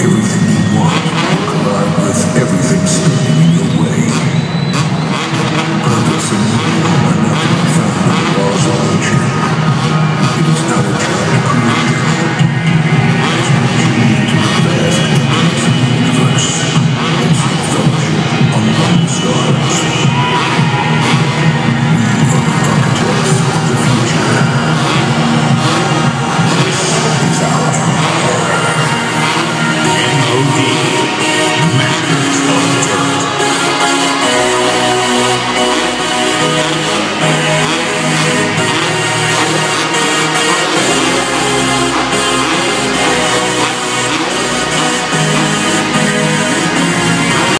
everything.